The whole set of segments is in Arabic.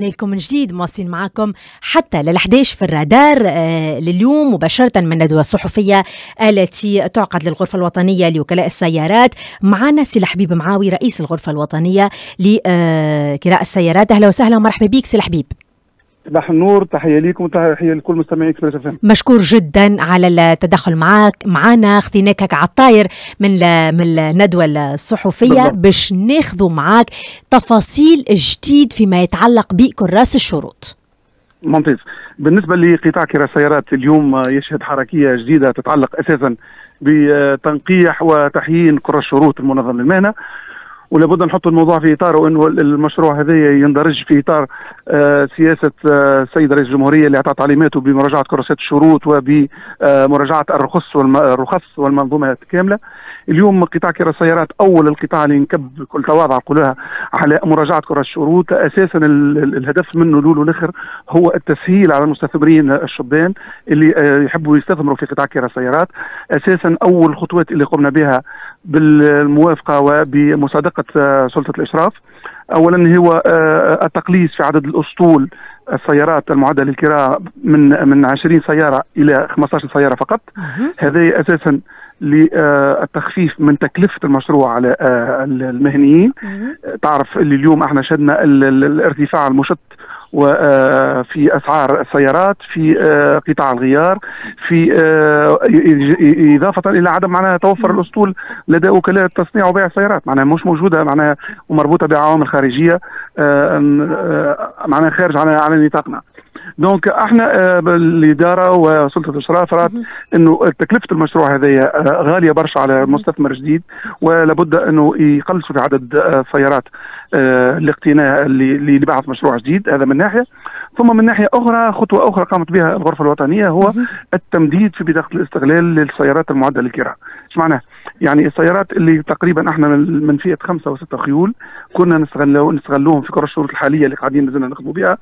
لكم من جديد مواصلين معكم حتى لل 11 في الرادار آه لليوم مباشرة من الندوة الصحفية التي تعقد للغرفة الوطنية لوكلاء السيارات. معنا سي حبيب معاوي رئيس الغرفة الوطنية لكراء السيارات. أهلا وسهلا ومرحبا بك سي حبيب. صباح النور تحية ليكم وتحية لكل مستمعي Express FM مشكور جدا على التدخل معك معنا خذيناك على الطاير من من الندوة الصحفية. باش ناخذوا معك تفاصيل جديد فيما يتعلق بكراس الشروط. ممتاز. بالنسبة لقطاع كرا السيارات اليوم يشهد حركية جديدة تتعلق أساسا بتنقيح وتحيين كراس الشروط المنظم للمهنه ولابد نحط الموضوع في اطاره انه المشروع هذا يندرج في إطار آه سياسة آه السيد رئيس الجمهورية اللي أعطى تعليماته بمراجعة كراسات الشروط وبمراجعة الرخص والرخص والمنظومه كاملة. اليوم قطاع كرا السيارات أول القطاع اللي نكب بكل تواضع قولها على مراجعة كرة الشروط. أساسا الهدف منه الأول والاخر هو التسهيل على المستثمرين الشبان اللي آه يحبوا يستثمروا في قطاع كرا السيارات. أساسا أول الخطوات اللي قمنا بها بالموافقة وبمصادقة سلطة الإشراف. اولا هو التقليص في عدد الأسطول السيارات المعدة للكراء من من 20 سيارة إلى 15 سيارة فقط. هذا أساسا للتخفيف من تكلفة المشروع على المهنيين. تعرف اللي اليوم إحنا شدنا الارتفاع المشط وفي أسعار السيارات في قطاع الغيار في إضافة إلى عدم معناها توفر الأسطول لدى وكلاء التصنيع وبيع السيارات. معناها مش موجودة معناها ومربوطة بعوامل خارجية معناها خارج على نطاقنا. دونك إحنا الاداره وسلطة الاشراف رات إنه تكلفه المشروع هذه غالية برشا على مستثمر جديد ولابد إنه يقلصوا في عدد السيارات الاقتناء اللي لبعث مشروع جديد هذا من ناحية. ثم من ناحية أخرى خطوة أخرى قامت بها الغرفة الوطنية هو التمديد في بطاقه الاستغلال للسيارات المعدة للكراء إيش معناه؟ يعني السيارات اللي تقريبا إحنا من فئه خمسة وستة خيول كنا نستغلو نستغلوهم في كرة الشروط الحالية اللي قاعدين نزلنا نخدموا بها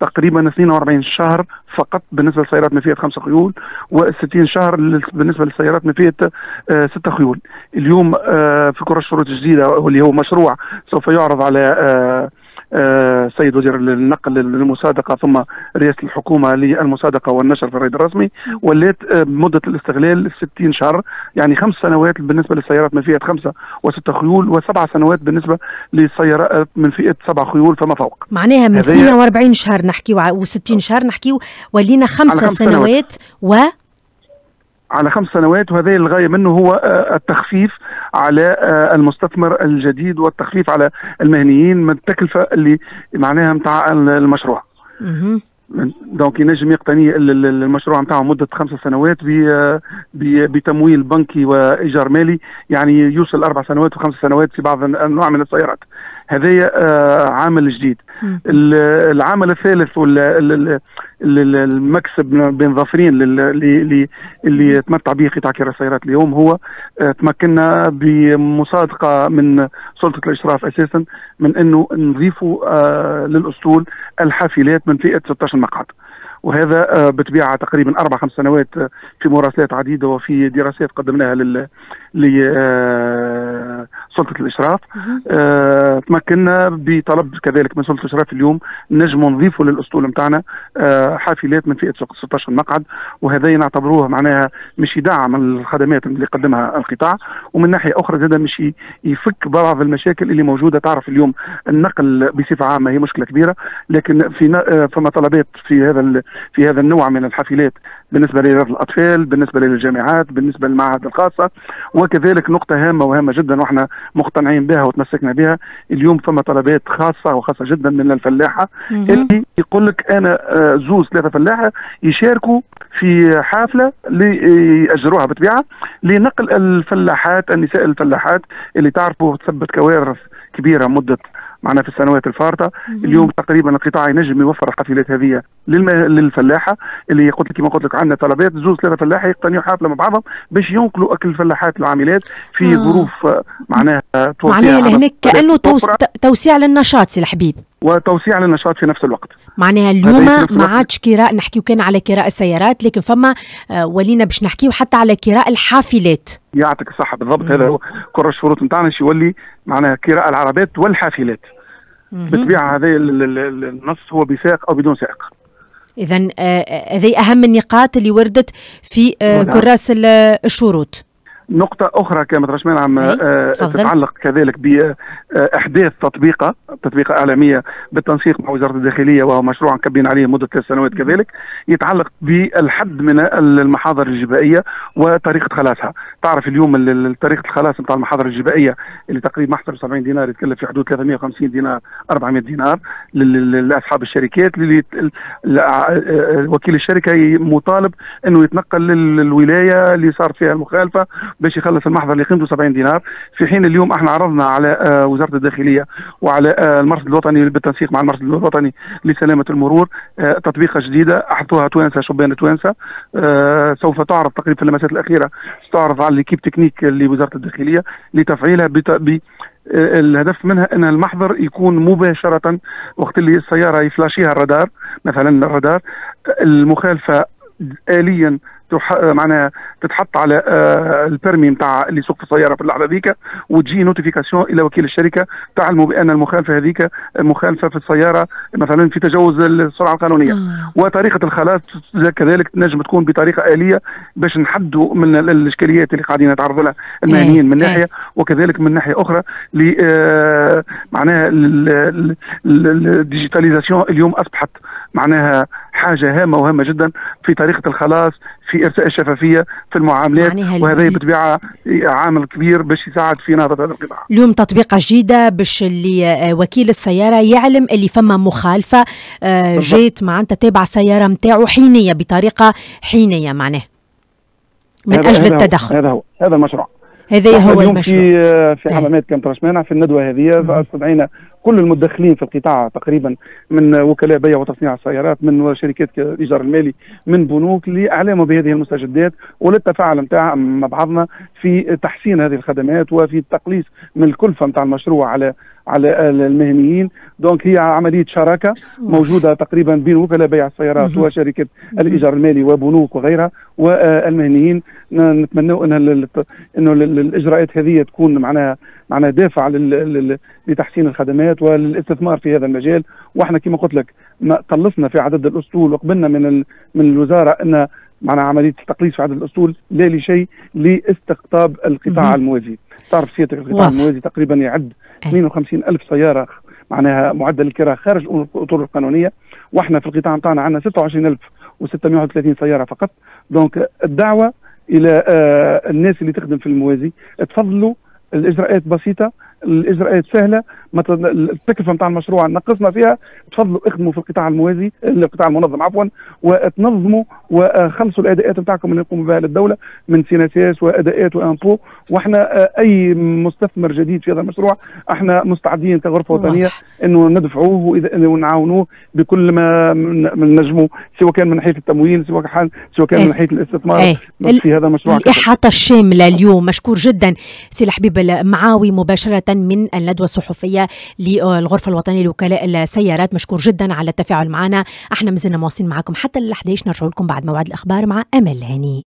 تقريبا 42 شهر فقط بالنسبة للسيارات من فئه خمسة خيول و60 شهر بالنسبة للسيارات من فئه آه ستة خيول. اليوم آه في كرة الشروط الجديدة واللي هو مشروع سوف يعرض على آه السيد وزير النقل للمصادقة ثم رئاسه الحكومة للمصادقة والنشر في الريد الرسمي. ولات مدة الاستغلال 60 شهر يعني خمس سنوات بالنسبة للسيارات من فئة خمسة وستة خيول وسبع سنوات بالنسبة للسيارات من فئة سبع خيول فما فوق. معناها من 42 شهر نحكيو و60 شهر نحكيو ولينا خمس سنوات, سنوات و على خمس سنوات وهذه الغاية منه هو التخفيف على المستثمر الجديد والتخفيف على المهنيين من التكلفة اللي معناها نتاع المشروع. دونك ينجم يقتني المشروع نتاعه مدة خمس سنوات بتمويل بنكي وإيجار مالي يعني يوصل أربع سنوات وخمس سنوات في بعض انواع من السيارات. هذا عامل جديد. العامل الثالث المكسب بين ظافرين اللي اللي تمتع به قطاع كرا السيارات اليوم هو تمكنا بمصادقة من سلطة الإشراف أساسا من إنه نضيفوا للأسطول الحافلات من فئة 16 مقعد. وهذا بطبيعه تقريبا أربع خمس سنوات في مراسلات عديدة وفي دراسات قدمناها لل لسلطه الإشراف. آه تمكنا بطلب كذلك من سلطة الإشراف اليوم نجم نضيفوا للأسطول نتاعنا آه حافلات من فئة 16 مقعد وهذا نعتبروه معناها مش يدعم الخدمات اللي يقدمها القطاع ومن ناحية أخرى زاد مش يفك بعض المشاكل اللي موجودة. تعرف اليوم النقل بصفة عامة هي مشكلة كبيرة لكن في فما طلبات في هذا في هذا النوع من الحافلات بالنسبة لرياض الأطفال بالنسبة للجامعات بالنسبة للمعاهد الخاصة. وكذلك نقطة هامة وهامة جدا وإحنا مقتنعين بها وتمسكنا بها. اليوم فما طلبات خاصة وخاصة جدا من الفلاحة اللي يقول لك أنا زوز ثلاثة فلاحة يشاركوا في حافلة ليأجروها. بطبيعه لنقل الفلاحات النساء الفلاحات اللي تعرفوا تثبت كوارث كبيرة مدة معنا في السنوات الفارطة. اليوم تقريبا القطاع ينجم يوفر الحافلات هذه للم... للفلاحة اللي قلت لك كما قلت لك عندنا طلبات زوز ثلاثة فلاحة يقتنيوا حافلة مع بعضهم باش ينقلوا أكل الفلاحات العاملات في آه. ظروف معناها معناها لهناك كأنه توس... توسيع للنشاط سي الحبيب. وتوسيع للنشاط في نفس الوقت. معناها اليوم ما عادش كراء نحكيو كان على كراء السيارات لكن فما آه ولينا باش نحكيو حتى على كراء الحافلات. يعطيك الصحة بالضبط هذا هو كرة الشروط نتاعنا يولي معناها كراء العربات والحافلات. بالطبيعه هذا النص هو بسائق أو بدون سائق اذا هذه أهم النقاط اللي وردت في كراس الشروط. نقطة أخرى كما رشمان عم آه تتعلق كذلك بإحداث تطبيقة تطبيقة إعلامية بالتنسيق مع وزارة الداخلية وهو مشروع مكبين عليه مدة ثلاث سنوات كذلك يتعلق بالحد من المحاضر الجبائية وطريقة خلاصها. تعرف اليوم طريقة الخلاص نتاع المحاضر الجبائية اللي تقريبا محصر 70 دينار يتكلف في حدود 350 دينار 400 دينار لأصحاب الشركات اللي وكيل الشركة مطالب أنه يتنقل للولاية اللي صار فيها المخالفة باش يخلص المحضر اللي قيمته 70 دينار. في حين اليوم إحنا عرضنا على آه، وزارة الداخلية وعلى آه، المرصد الوطني بالتنسيق مع المرصد الوطني لسلامة المرور آه، تطبيقة جديدة احطوها توانسة شبان توانسة. سوف تعرض تقريبا في اللمسات الأخيرة تعرض على ال équipe technique لوزارة الداخلية لتفعيلها ب الهدف منها إن المحضر يكون مباشرة وقت اللي السيارة يفلاشيها الرادار مثلا الرادار المخالفة اليا معناها تتحط على آه، ال permis نتاع اللي يسوق في السيارة في اللحظة ذيك وتجي notification إلى وكيل الشركة تعلموا بأن المخالفة هذيك مخالفة في السيارة مثلا في تجاوز السرعة القانونية آه. وطريقة الخلاص كذلك تنجم تكون بطريقة آلية باش نحدوا من الإشكاليات اللي قاعدين نتعرضوا لها المهنيين من ناحية وكذلك من ناحية أخرى ل آه، معناها الديجيتاليزاسيون اليوم أصبحت معناها حاجة هامة وهامة جدا في طريقة الخلاص في إرساء الشفافية في المعاملات وهذا بالطبيعه عامل كبير باش يساعد في نهضة هذا القطاع. اليوم تطبيقة جديدة باش اللي آه، وكيل السيارة يعلم اللي فما مخالفة آه، جيت معناتها تابع السيارة نتاعو حينية بطريقة حينية معناه من أجل التدخل. هذا هو هذا المشروع. هذا هو المشروع. في في حمامات كم رشمانة في الندوة هذه استدعينا كل المدخلين في القطاع تقريبا من وكلاء بيع وتصنيع السيارات من شركات الايجار المالي من بنوك لاعلامه بهذه المستجدات وللتفاعل نتاع مع بعضنا في تحسين هذه الخدمات وفي التقليص من الكلفة نتاع المشروع على على المهنيين. دونك هي عملية شراكة موجودة تقريبا بين وكلاء بيع السيارات وشركة الإيجار المالي وبنوك وغيرها. والمهنيين نتمنى أن إنه الإجراءات هذه تكون معناها معناها دافع لتحسين الخدمات وللاستثمار في هذا المجال. وإحنا كما قلت لك ما قلصنا في عدد الأسطول وقبلنا من من الوزارة أن معنا عملية التقليص في عدد الأسطول لا لشيء لاستقطاب القطاع الموازي. تعرف سيادتك القطاع الموازي تقريبا يعد 52 ألف سيارة معناها معدل الكراء خارج الأطر القانونية. وإحنا في القطاع نتاعنا عندنا 26631 سيارة فقط. دونك الدعوة إلى آه الناس اللي تخدم في الموازي تفضلوا الإجراءات بسيطة. الإجراءات سهلة. التكلفة نتاع المشروع نقصنا فيها. تفضلوا اخدموا في القطاع الموازي القطاع المنظم عفوا وتنظموا وخلصوا الأداءات نتاعكم اللي يقوم بها للدولة من سيناسيس وأداءات وامبو وإحنا آه، أي مستثمر جديد في هذا المشروع إحنا مستعدين كغرفة وطنية إنه ندفعوه ونعاونوه بكل ما نجموا سواء كان من ناحيه التمويل سواء كان سواء كان من ناحيه الاستثمار إيه. في هذا المشروع. الإحاطة الشاملة اليوم. مشكور جدا سي الحبيب المعاوي مباشرة من الندوة الصحفية للغرفة الوطنية لوكلاء السيارات. مشكور جدا على التفاعل معنا. أحنا مازلنا مواصلين معكم حتى ال 11 نرجع لكم بعد موعد الأخبار مع أمل هاني.